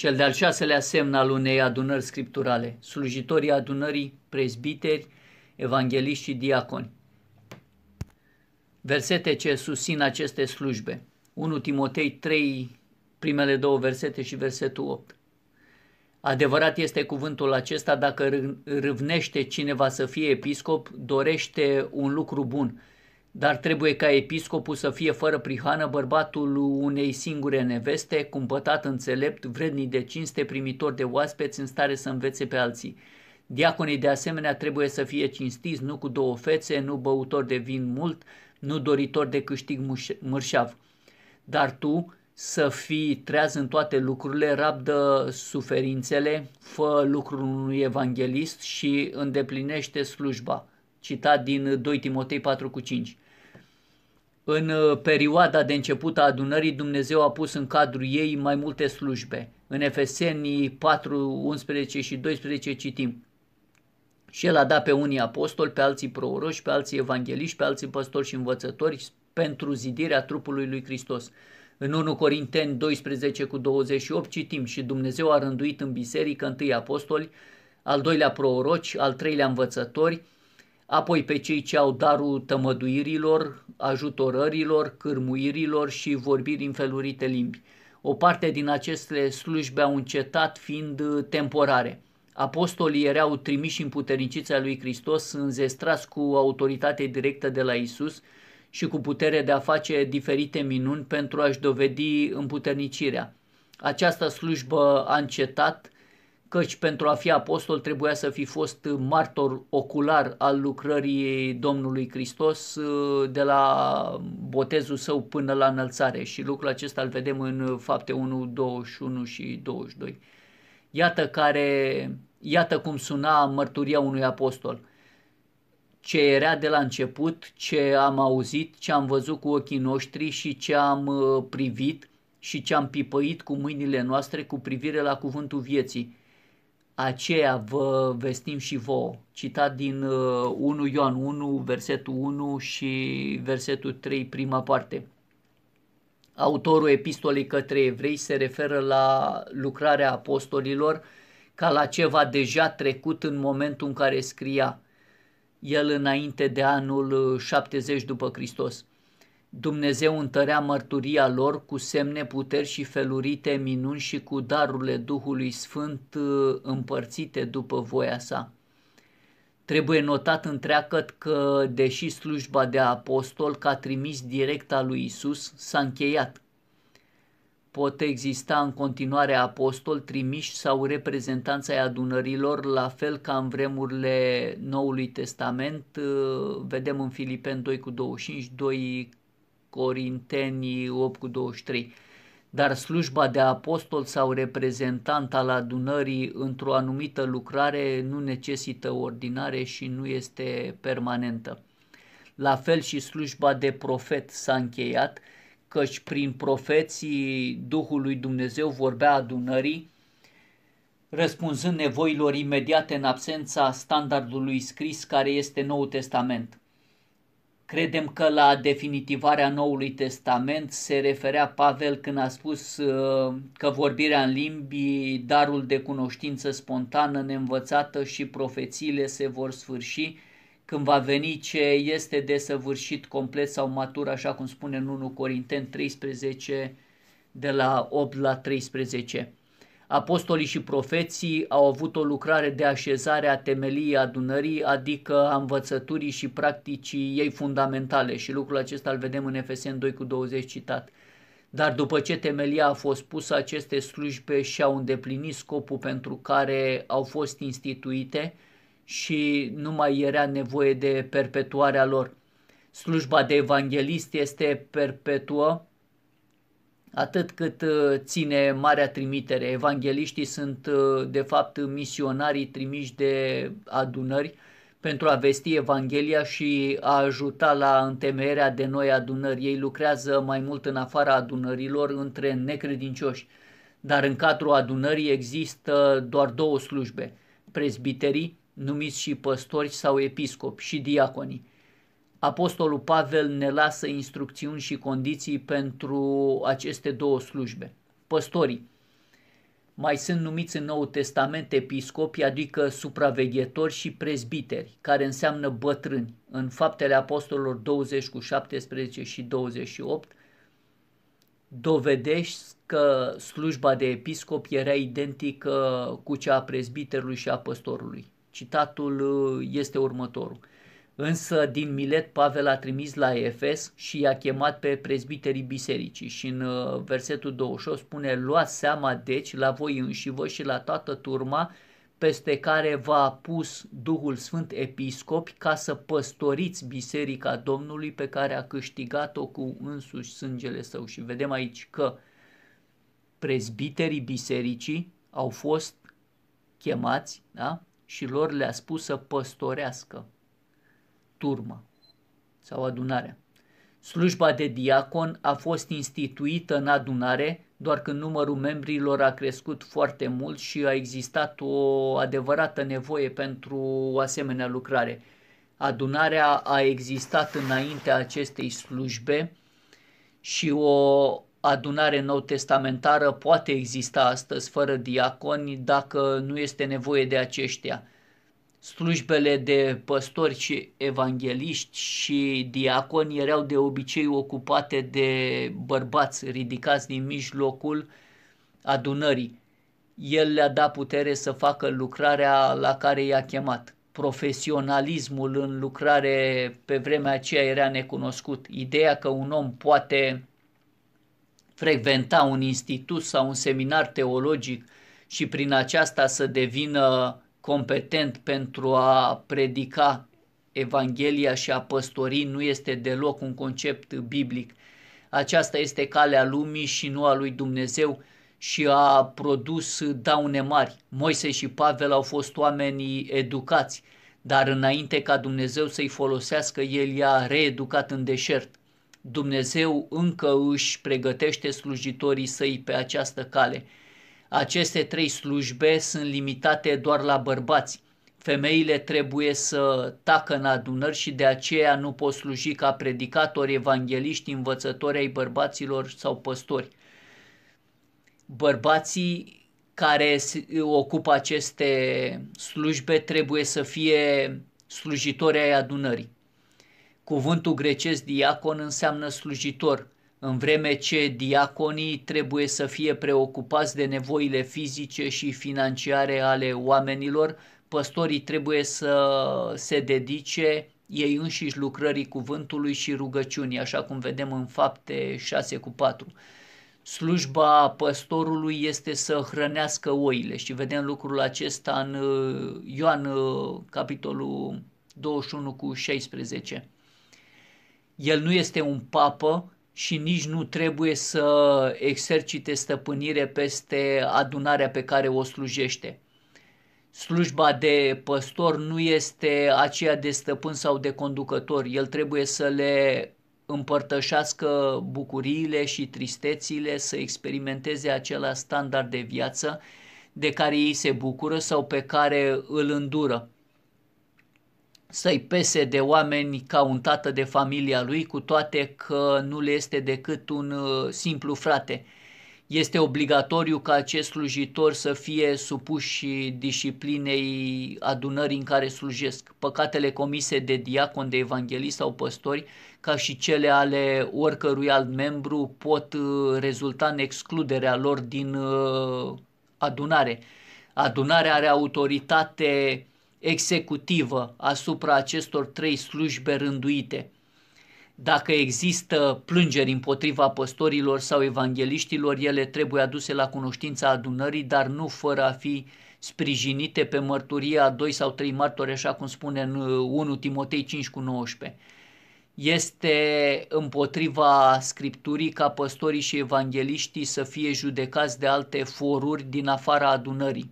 Cel de-al șaselea semn al unei adunări scripturale, slujitorii adunării, prezbiteri, evangeliști și diaconi. Versete ce susțin aceste slujbe. 1 Timotei 3, primele două versete și versetul 8. Adevărat este cuvântul acesta, dacă râvnește cineva să fie episcop, dorește un lucru bun, dar trebuie ca episcopul să fie fără prihană bărbatul unei singure neveste, cumpătat înțelept, vrednic de cinste, primitor de oaspeți, în stare să învețe pe alții. Diaconii de asemenea trebuie să fie cinstiți, nu cu două fețe, nu băutori de vin mult, nu doritori de câștig mărșav. Dar tu să fii treaz în toate lucrurile, rabdă suferințele, fă lucrul unui evanghelist și îndeplinește slujba. Citat din 2 Timotei 4 cu 5. În uh, perioada de început a adunării, Dumnezeu a pus în cadrul ei mai multe slujbe. În Efesenii 4, 11 și 12 citim. Și el a dat pe unii apostoli, pe alții proroși, pe alții evangeliști, pe alții păstori și învățători pentru zidirea trupului lui Hristos. În 1 Corinteni 12 cu 28 citim și Dumnezeu a rânduit în biserică întâi apostoli, al doilea proroci, al treilea învățători, apoi pe cei ce au darul tămăduirilor, ajutorărilor, cârmuirilor și vorbiri în felurite limbi. O parte din aceste slujbe au încetat fiind temporare. Apostolii erau trimiși în puternicița lui Hristos, înzestrați cu autoritate directă de la Isus și cu putere de a face diferite minuni pentru a-și dovedi împuternicirea. Această slujbă a încetat căci pentru a fi apostol trebuia să fi fost martor ocular al lucrării Domnului Hristos uh, de la botezul său până la înălțare și lucrul acesta îl vedem în fapte 1, 21 și 22. Iată, care, iată cum suna mărturia unui apostol. Ce era de la început, ce am auzit, ce am văzut cu ochii noștri și ce am uh, privit și ce am pipăit cu mâinile noastre cu privire la cuvântul vieții aceea vă vestim și vouă. Citat din 1 uh, Ioan 1, versetul 1 și versetul 3, prima parte. Autorul epistolei către evrei se referă la lucrarea apostolilor ca la ceva deja trecut în momentul în care scria el înainte de anul 70 după Hristos. Dumnezeu întărea mărturia lor cu semne, puteri și felurite minuni și cu darurile Duhului Sfânt uh, împărțite după voia sa. Trebuie notat întreagăt că, deși slujba de apostol ca trimis direct al lui Isus s-a încheiat, pot exista în continuare apostol, trimiși sau reprezentanța ai adunărilor, la fel ca în vremurile Noului Testament, uh, vedem în Filipen 2 cu 25, 2 Corinteni 8 cu 23. Dar slujba de apostol sau reprezentant al adunării într-o anumită lucrare nu necesită ordinare și nu este permanentă. La fel și slujba de profet s-a încheiat, căci prin profeții Duhul lui Dumnezeu vorbea adunării, răspunzând nevoilor imediate în absența standardului scris care este Noul Testament. Credem că la definitivarea Noului Testament se referea Pavel când a spus uh, că vorbirea în limbi, darul de cunoștință spontană, neînvățată și profețiile se vor sfârși când va veni ce este desăvârșit complet sau matur, așa cum spune în 1 Corinteni 13, de la 8 la 13. Apostolii și profeții au avut o lucrare de așezare a temeliei adunării, adică a învățăturii și practicii ei fundamentale și lucrul acesta îl vedem în Efesen 2 cu 20 citat. Dar după ce temelia a fost pusă, aceste slujbe și-au îndeplinit scopul pentru care au fost instituite și nu mai era nevoie de perpetuarea lor. Slujba de evanghelist este perpetuă atât cât uh, ține marea trimitere. Evangeliștii sunt uh, de fapt misionarii trimiși de adunări pentru a vesti Evanghelia și a ajuta la întemeierea de noi adunări. Ei lucrează mai mult în afara adunărilor între necredincioși, dar în cadrul adunării există doar două slujbe, prezbiterii, numiți și păstori sau episcopi și diaconii. Apostolul Pavel ne lasă instrucțiuni și condiții pentru aceste două slujbe. Păstorii. mai sunt numiți în Noul Testament episcopi, adică supraveghetori și prezbiteri, care înseamnă bătrâni. În Faptele Apostolilor 20 cu 17 și 28 dovedești că slujba de episcop era identică cu cea a prezbiterului și a păstorului. Citatul uh, este următorul. Însă din Milet Pavel a trimis la Efes și i-a chemat pe prezbiterii bisericii și în uh, versetul 28 spune Luați seama deci la voi înșivă și la toată turma peste care v-a pus Duhul Sfânt episcopi ca să păstoriți biserica Domnului pe care a câștigat-o cu însuși sângele său. Și vedem aici că prezbiterii bisericii au fost chemați da? și lor le-a spus să păstorească turma sau adunarea. Slujba de diacon a fost instituită în adunare doar când numărul membrilor a crescut foarte mult și a existat o adevărată nevoie pentru o asemenea lucrare. Adunarea a existat înaintea acestei slujbe și o adunare nou-testamentară poate exista astăzi fără diaconi dacă nu este nevoie de aceștia slujbele de păstori și evangeliști și diaconi erau de obicei ocupate de bărbați ridicați din mijlocul adunării. El le-a dat putere să facă lucrarea la care i-a chemat. Profesionalismul în lucrare pe vremea aceea era necunoscut. Ideea că un om poate frecventa un institut sau un seminar teologic și prin aceasta să devină competent pentru a predica Evanghelia și a păstorii nu este deloc un concept biblic. Aceasta este calea lumii și nu a lui Dumnezeu și a produs daune mari. Moise și Pavel au fost oameni educați, dar înainte ca Dumnezeu să-i folosească, el i-a reeducat în deșert. Dumnezeu încă își pregătește slujitorii săi pe această cale. Aceste trei slujbe sunt limitate doar la bărbați. Femeile trebuie să tacă în adunări și de aceea nu pot sluji ca predicatori, evangeliști, învățători ai bărbaților sau păstori. Bărbații care ocupă aceste slujbe trebuie să fie slujitori ai adunării. Cuvântul grecesc diacon înseamnă slujitor, în vreme ce diaconii trebuie să fie preocupați de nevoile fizice și financiare ale oamenilor, păstorii trebuie să se dedice ei înșiși lucrării cuvântului și rugăciunii, așa cum vedem în fapte 6 cu 4. Slujba păstorului este să hrănească oile și vedem lucrul acesta în uh, Ioan uh, capitolul 21 cu 16. El nu este un papă, și nici nu trebuie să exercite stăpânire peste adunarea pe care o slujește. Slujba de păstor nu este aceea de stăpân sau de conducător. El trebuie să le împărtășească bucuriile și tristețile, să experimenteze acela standard de viață de care ei se bucură sau pe care îl îndură să-i pese de oameni ca un tată de familia lui, cu toate că nu le este decât un uh, simplu frate. Este obligatoriu ca acest slujitor să fie supuși disciplinei adunării în care slujesc. Păcatele comise de diacon, de evanghelist sau păstori, ca și cele ale oricărui alt membru, pot uh, rezulta în excluderea lor din uh, adunare. Adunarea are autoritate executivă asupra acestor trei slujbe rânduite. Dacă există plângeri împotriva păstorilor sau evangeliștilor, ele trebuie aduse la cunoștința adunării, dar nu fără a fi sprijinite pe mărturia a doi sau trei martori, așa cum spune în 1 Timotei 5 cu 19. Este împotriva Scripturii ca păstorii și evangeliștii să fie judecați de alte foruri din afara adunării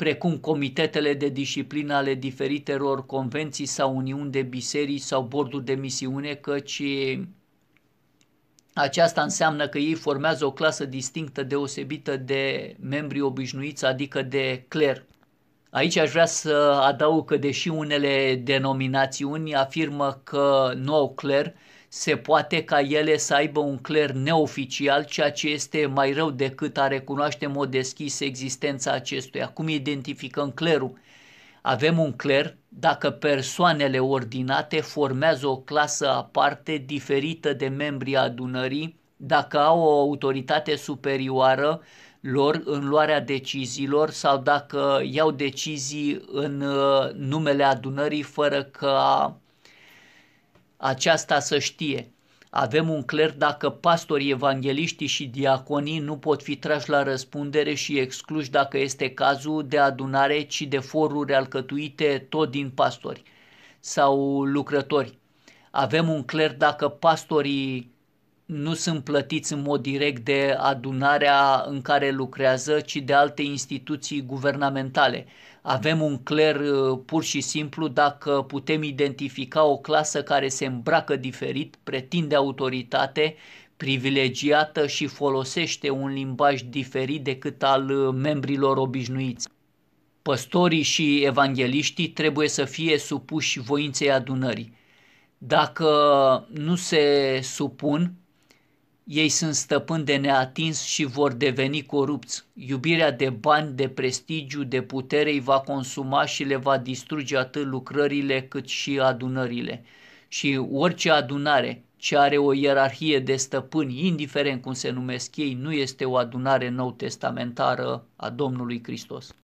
precum comitetele de disciplină ale diferitelor convenții sau uniuni de biserici sau borduri de misiune, căci aceasta înseamnă că ei formează o clasă distinctă, deosebită de membrii obișnuiți, adică de cler. Aici aș vrea să adaug că deși unele denominațiuni afirmă că nu au cler, se poate ca ele să aibă un cler neoficial, ceea ce este mai rău decât a recunoaște în mod deschis existența acestuia. Cum identificăm clerul? Avem un cler dacă persoanele ordinate formează o clasă aparte, diferită de membrii adunării, dacă au o autoritate superioară lor în luarea deciziilor sau dacă iau decizii în uh, numele adunării fără ca aceasta să știe. Avem un cler dacă pastorii, evangeliștii și diaconii nu pot fi trași la răspundere și excluși dacă este cazul de adunare, ci de foruri alcătuite tot din pastori sau lucrători. Avem un cler dacă pastorii nu sunt plătiți în mod direct de adunarea în care lucrează, ci de alte instituții guvernamentale. Avem un cler uh, pur și simplu dacă putem identifica o clasă care se îmbracă diferit, pretinde autoritate, privilegiată și folosește un limbaj diferit decât al uh, membrilor obișnuiți. Păstorii și evangeliștii trebuie să fie supuși voinței adunării. Dacă nu se supun, ei sunt stăpâni de neatins și vor deveni corupți. Iubirea de bani, de prestigiu, de putere îi va consuma și le va distruge atât lucrările cât și adunările. Și orice adunare ce are o ierarhie de stăpâni, indiferent cum se numesc ei, nu este o adunare nou testamentară a Domnului Hristos.